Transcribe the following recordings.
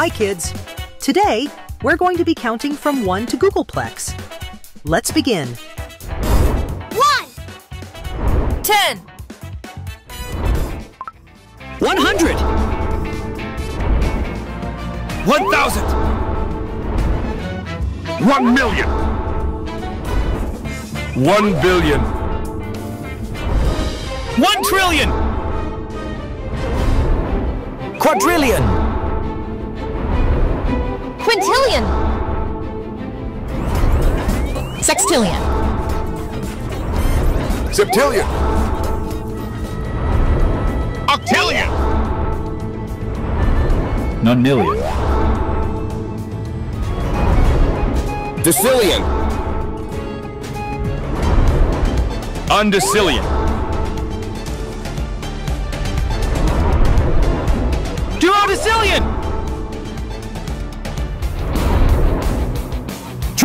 Hi, kids. Today, we're going to be counting from 1 to Googolplex. Let's begin. One, Ten. 100! 1,000! 1 million! 1 billion! 1 trillion! Quadrillion! Quintillion, sextillion, Septillion! Octillion! Nonillion. Decillion! Undecillion!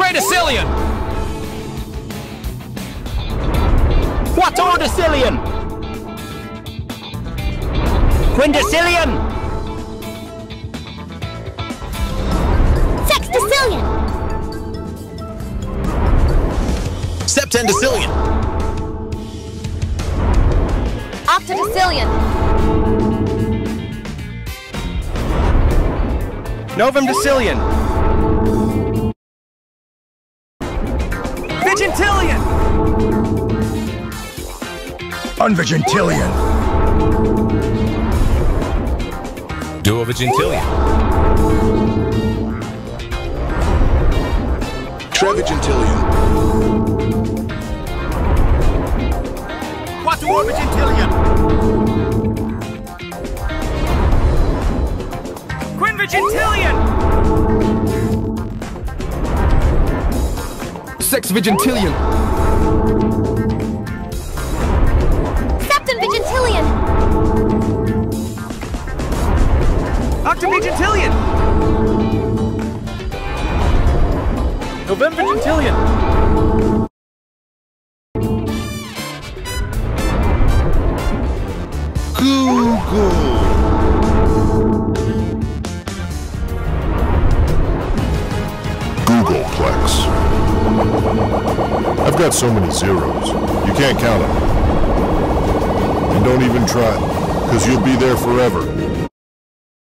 Tridecillion! Quattuordecillion! Quindecillion! sextillion, Septendecillion! octodecillion, Novemdecillion! Vigintillion! Unvigintillion! Duovigintillion. Trevigintillion! Quattuorvigintillion! Quinvigintillion! Sexvigintillion! septenvigintillion, Octovigintillion! Novemvigintillion! Googolplex. I've got so many zeros. You can't count them. And don't even try, because you'll be there forever.